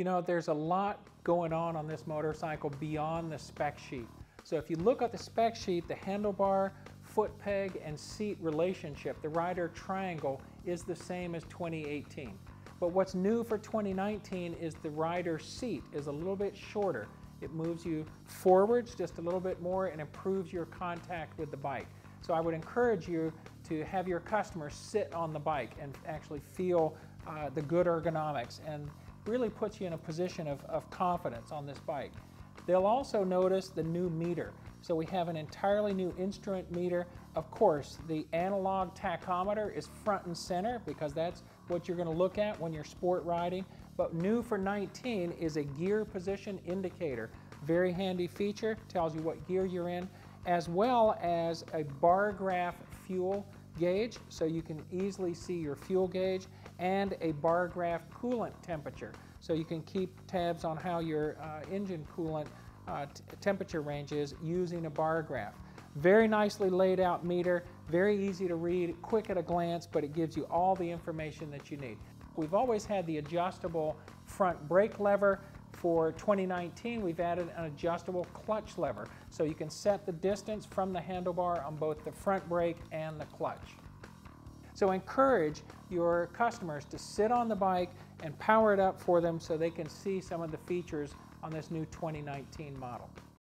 You know, there's a lot going on on this motorcycle beyond the spec sheet. So if you look at the spec sheet, the handlebar, foot peg, and seat relationship, the rider triangle, is the same as 2018. But what's new for 2019 is the rider seat is a little bit shorter. It moves you forwards just a little bit more and improves your contact with the bike. So I would encourage you to have your customers sit on the bike and actually feel uh, the good ergonomics and really puts you in a position of, of confidence on this bike. They'll also notice the new meter. So we have an entirely new instrument meter. Of course, the analog tachometer is front and center because that's what you're going to look at when you're sport riding. But new for 19 is a gear position indicator. Very handy feature, tells you what gear you're in, as well as a bar graph fuel gauge so you can easily see your fuel gauge and a bar graph coolant temperature so you can keep tabs on how your uh, engine coolant uh, temperature range is using a bar graph. Very nicely laid out meter, very easy to read, quick at a glance, but it gives you all the information that you need. We've always had the adjustable front brake lever. For 2019, we've added an adjustable clutch lever, so you can set the distance from the handlebar on both the front brake and the clutch. So encourage your customers to sit on the bike and power it up for them so they can see some of the features on this new 2019 model.